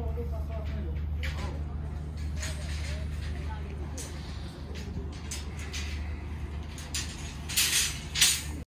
Oleh.